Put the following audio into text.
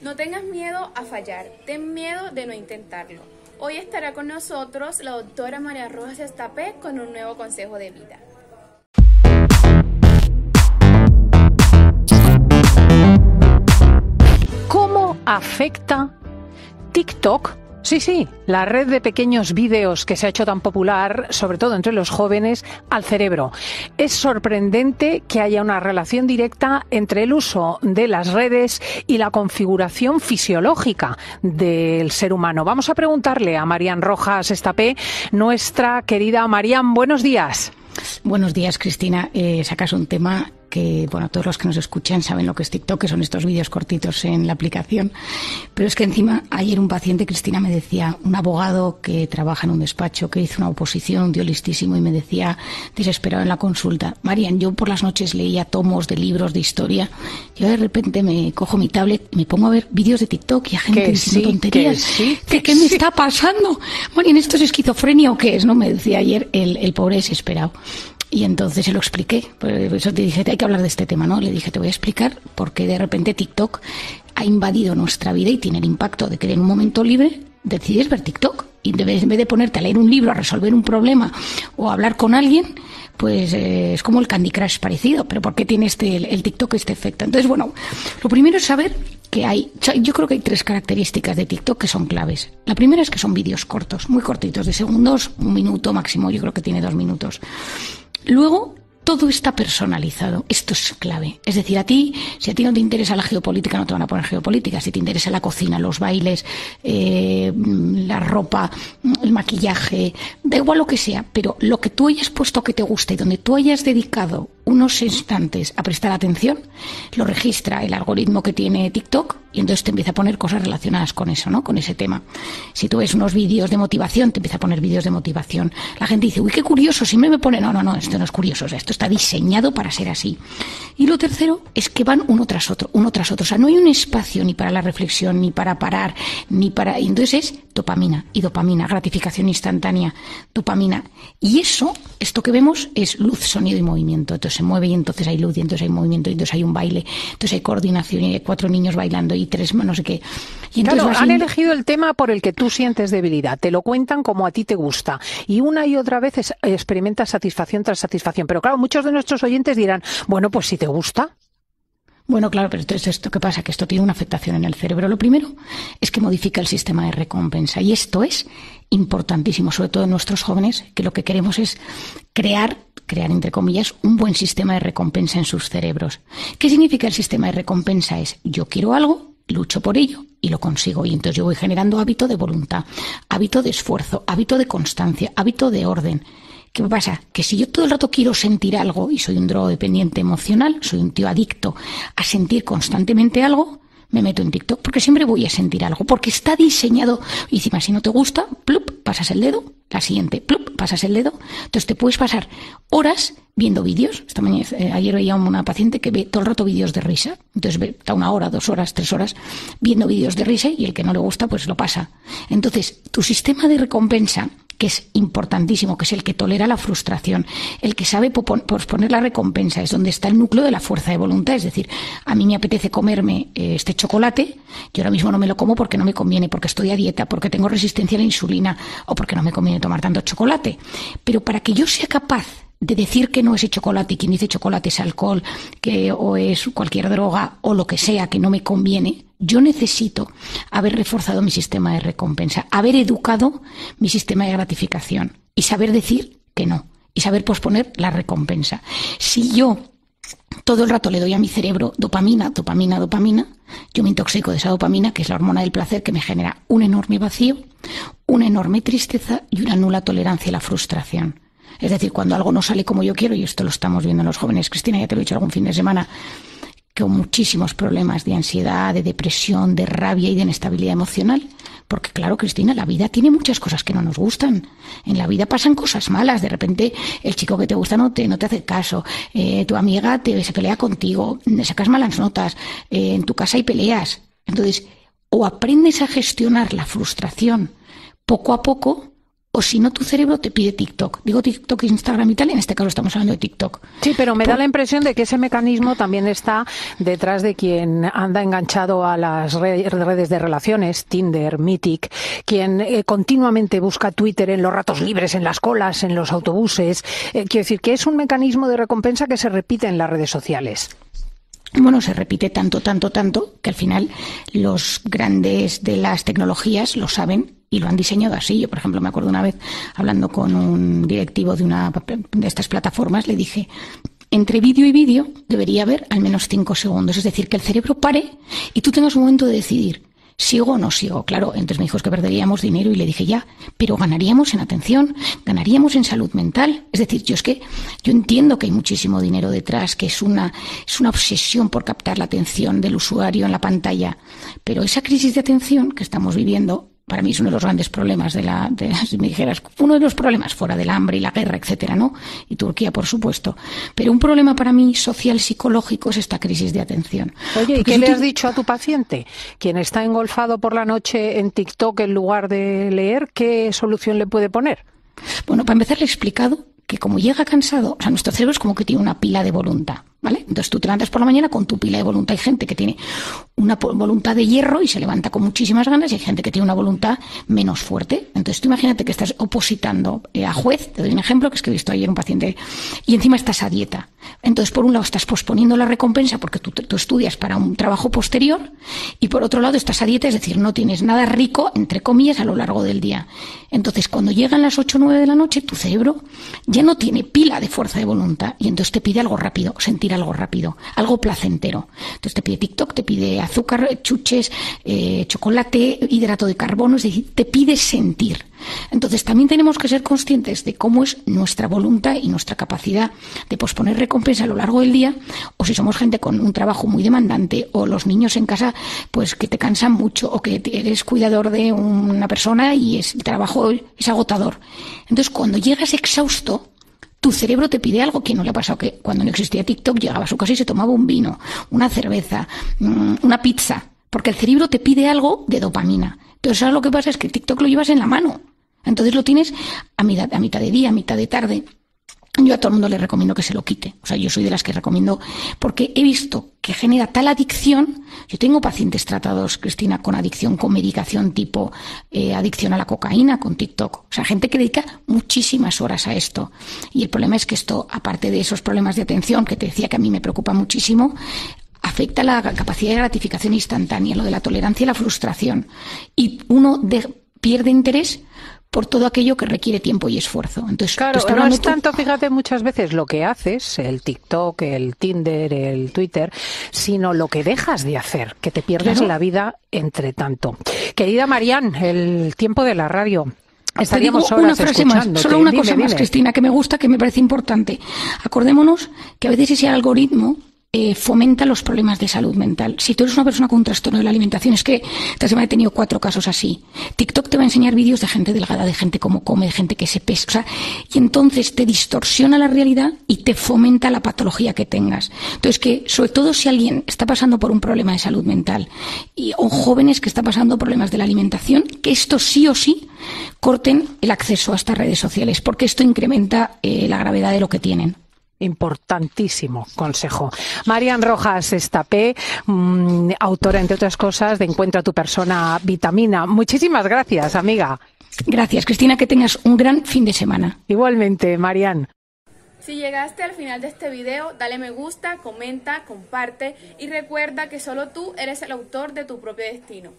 No tengas miedo a fallar, ten miedo de no intentarlo. Hoy estará con nosotros la doctora María Rojas Estapé con un nuevo consejo de vida. ¿Cómo afecta TikTok Sí, sí, la red de pequeños vídeos que se ha hecho tan popular, sobre todo entre los jóvenes, al cerebro. Es sorprendente que haya una relación directa entre el uso de las redes y la configuración fisiológica del ser humano. Vamos a preguntarle a Marían Rojas Estapé, nuestra querida Marían, buenos días. Buenos días, Cristina. Eh, sacas un tema que, bueno, todos los que nos escuchan saben lo que es TikTok, que son estos vídeos cortitos en la aplicación. Pero es que encima, ayer un paciente, Cristina, me decía, un abogado que trabaja en un despacho, que hizo una oposición, dio listísimo, y me decía, desesperado en la consulta, Marian, yo por las noches leía tomos de libros de historia, yo de repente me cojo mi tablet y me pongo a ver vídeos de TikTok y a gente diciendo tonterías. ¿Qué, me está pasando? Marian, ¿esto es esquizofrenia o qué es? No me decía ayer el, el pobre desesperado. Y entonces se lo expliqué. Por eso te dije, hay que hablar de este tema, ¿no? Le dije, te voy a explicar por qué de repente TikTok ha invadido nuestra vida y tiene el impacto de que en un momento libre decides ver TikTok. Y en vez de ponerte a leer un libro, a resolver un problema o a hablar con alguien, pues eh, es como el Candy Crush parecido. Pero ¿por qué tiene este, el, TikTok este efecto? Entonces, bueno, lo primero es saber que hay, yo creo que hay tres características de TikTok que son claves. La primera es que son vídeos cortos, muy cortitos, de segundos, un minuto máximo, yo creo que tiene dos minutos. Luego, todo está personalizado. Esto es clave. Es decir, a ti, si a ti no te interesa la geopolítica, no te van a poner geopolítica. Si te interesa la cocina, los bailes, eh, la ropa, el maquillaje, da igual lo que sea, pero lo que tú hayas puesto que te guste y donde tú hayas dedicado unos instantes a prestar atención, lo registra el algoritmo que tiene TikTok y entonces te empieza a poner cosas relacionadas con eso, ¿no? Con ese tema. Si tú ves unos vídeos de motivación, te empieza a poner vídeos de motivación. La gente dice, uy, qué curioso, siempre me pone, no, no, no, esto no es curioso, esto está diseñado para ser así. Y lo tercero es que van uno tras otro, uno tras otro. O sea, no hay un espacio ni para la reflexión, ni para parar, ni para... Y entonces es dopamina y dopamina, gratificación instantánea, dopamina. Y eso, esto que vemos, es luz, sonido y movimiento. Entonces se mueve y entonces hay luz y entonces hay movimiento y entonces hay un baile, entonces hay coordinación y hay cuatro niños bailando tres, no sé qué. Y claro, han elegido el tema por el que tú sientes debilidad, te lo cuentan como a ti te gusta y una y otra vez experimentas satisfacción tras satisfacción. Pero claro, muchos de nuestros oyentes dirán, bueno, pues si te gusta, bueno, claro, pero entonces esto qué pasa, que esto tiene una afectación en el cerebro. Lo primero es que modifica el sistema de recompensa y esto es importantísimo, sobre todo en nuestros jóvenes, que lo que queremos es crear crear, entre comillas, un buen sistema de recompensa en sus cerebros. ¿Qué significa el sistema de recompensa? Es yo quiero algo, lucho por ello y lo consigo. Y entonces yo voy generando hábito de voluntad, hábito de esfuerzo, hábito de constancia, hábito de orden. ¿Qué pasa? Que si yo todo el rato quiero sentir algo y soy un drogodependiente emocional, soy un tío adicto a sentir constantemente algo, me meto en TikTok porque siempre voy a sentir algo, porque está diseñado. Y encima, si no te gusta, plup, pasas el dedo, la siguiente, plup, pasas el dedo. Entonces te puedes pasar horas viendo vídeos. Esta mañana, eh, ayer veía una paciente que ve todo el rato vídeos de risa. Entonces ve, está una hora, dos horas, tres horas viendo vídeos de risa y el que no le gusta, pues lo pasa. Entonces, tu sistema de recompensa que es importantísimo, que es el que tolera la frustración, el que sabe posponer la recompensa, es donde está el núcleo de la fuerza de voluntad. Es decir, a mí me apetece comerme eh, este chocolate, yo ahora mismo no me lo como porque no me conviene, porque estoy a dieta, porque tengo resistencia a la insulina o porque no me conviene tomar tanto chocolate. Pero para que yo sea capaz de decir que no es chocolate y quien dice chocolate es alcohol, que o es cualquier droga o lo que sea que no me conviene, yo necesito haber reforzado mi sistema de recompensa, haber educado mi sistema de gratificación y saber decir que no y saber posponer la recompensa. Si yo todo el rato le doy a mi cerebro dopamina, dopamina, dopamina, yo me intoxico de esa dopamina, que es la hormona del placer, que me genera un enorme vacío, una enorme tristeza y una nula tolerancia a la frustración. Es decir, cuando algo no sale como yo quiero, y esto lo estamos viendo en los jóvenes, Cristina, ya te lo he dicho algún fin de semana, con muchísimos problemas de ansiedad, de depresión, de rabia y de inestabilidad emocional. Porque claro, Cristina, la vida tiene muchas cosas que no nos gustan. En la vida pasan cosas malas. De repente el chico que te gusta no te, no te hace caso. Eh, tu amiga te, se pelea contigo. Sacas malas notas. Eh, en tu casa hay peleas. Entonces, o aprendes a gestionar la frustración poco a poco o si no tu cerebro te pide TikTok. Digo TikTok, Instagram y tal, en este caso estamos hablando de TikTok. Sí, pero me da la impresión de que ese mecanismo también está detrás de quien anda enganchado a las redes de relaciones, Tinder, Mythic, quien eh, continuamente busca Twitter en los ratos libres, en las colas, en los autobuses. Eh, quiero decir que es un mecanismo de recompensa que se repite en las redes sociales bueno, se repite tanto, tanto, tanto, que al final los grandes de las tecnologías lo saben y lo han diseñado así. Yo, por ejemplo, me acuerdo una vez hablando con un directivo de una de estas plataformas, le dije, entre vídeo y vídeo debería haber al menos cinco segundos, es decir, que el cerebro pare y tú tengas un momento de decidir. ¿Sigo o no sigo? Claro, entonces me dijo que perderíamos dinero y le dije ya, pero ganaríamos en atención, ganaríamos en salud mental. Es decir, yo es que yo entiendo que hay muchísimo dinero detrás, que es una, es una obsesión por captar la atención del usuario en la pantalla, pero esa crisis de atención que estamos viviendo para mí es uno de los grandes problemas de la, de, si me dijeras, uno de los problemas fuera del hambre y la guerra, etcétera, ¿no? Y Turquía, por supuesto. Pero un problema para mí social, psicológico, es esta crisis de atención. Oye, ¿y qué le has dicho a tu paciente? Quien está engolfado por la noche en TikTok en lugar de leer, ¿qué solución le puede poner? Bueno, para empezar le he explicado que como llega cansado, o sea, nuestro cerebro es como que tiene una pila de voluntad. ¿Vale? Entonces tú te levantas por la mañana con tu pila de voluntad. Hay gente que tiene una voluntad de hierro y se levanta con muchísimas ganas y hay gente que tiene una voluntad menos fuerte. Entonces tú imagínate que estás opositando eh, a juez, te doy un ejemplo que es que he visto ayer un paciente y encima estás a dieta. Entonces por un lado estás posponiendo la recompensa porque tú, tú estudias para un trabajo posterior y por otro lado estás a dieta, es decir, no tienes nada rico, entre comillas, a lo largo del día. Entonces cuando llegan las 8 o 9 de la noche, tu cerebro ya no tiene pila de fuerza de voluntad y entonces te pide algo rápido, sentir algo rápido, algo placentero. Entonces te pide TikTok, te pide azúcar, chuches, eh, chocolate, hidrato de carbono, es decir, te pide sentir. Entonces también tenemos que ser conscientes de cómo es nuestra voluntad y nuestra capacidad de posponer recompensa a lo largo del día, o si somos gente con un trabajo muy demandante, o los niños en casa, pues que te cansan mucho, o que eres cuidador de una persona y es, el trabajo es agotador. Entonces cuando llegas exhausto, tu cerebro te pide algo que no le ha pasado, que cuando no existía TikTok llegaba a su casa y se tomaba un vino, una cerveza, mm, una pizza, porque el cerebro te pide algo de dopamina. Entonces, ahora lo que pasa es que TikTok lo llevas en la mano. Entonces lo tienes a mitad, a mitad de día, a mitad de tarde. Yo a todo el mundo le recomiendo que se lo quite. O sea, yo soy de las que recomiendo, porque he visto que genera tal adicción. Yo tengo pacientes tratados, Cristina, con adicción, con medicación tipo eh, adicción a la cocaína, con TikTok. O sea, gente que dedica muchísimas horas a esto. Y el problema es que esto, aparte de esos problemas de atención, que te decía que a mí me preocupa muchísimo, afecta la capacidad de gratificación instantánea, lo de la tolerancia y la frustración. Y uno pierde interés por todo aquello que requiere tiempo y esfuerzo. Entonces, claro, no es tanto, fíjate, muchas veces lo que haces, el TikTok, el Tinder, el Twitter, sino lo que dejas de hacer, que te pierdes la vida entre tanto. Querida Marían, el tiempo de la radio. Estaríamos una frase más, solo una cosa más, Cristina, que me gusta, que me parece importante. Acordémonos que a veces ese algoritmo eh, fomenta los problemas de salud mental. Si tú eres una persona con un trastorno de la alimentación, es que esta semana he tenido cuatro casos así. TikTok te va a enseñar vídeos de gente delgada, de gente como come, de gente que se pesa. O sea, y entonces te distorsiona la realidad y te fomenta la patología que tengas. Entonces, que sobre todo si alguien está pasando por un problema de salud mental y, o jóvenes que están pasando problemas de la alimentación, que esto sí o sí corten el acceso a estas redes sociales, porque esto incrementa eh, la gravedad de lo que tienen. Importantísimo consejo. Marian Rojas Estapé, mm, autora, entre otras cosas, de Encuentra tu persona vitamina. Muchísimas gracias, amiga. Gracias, Cristina, que tengas un gran fin de semana. Igualmente, Marian. Si llegaste al final de este video, dale me gusta, comenta, comparte y recuerda que solo tú eres el autor de tu propio destino.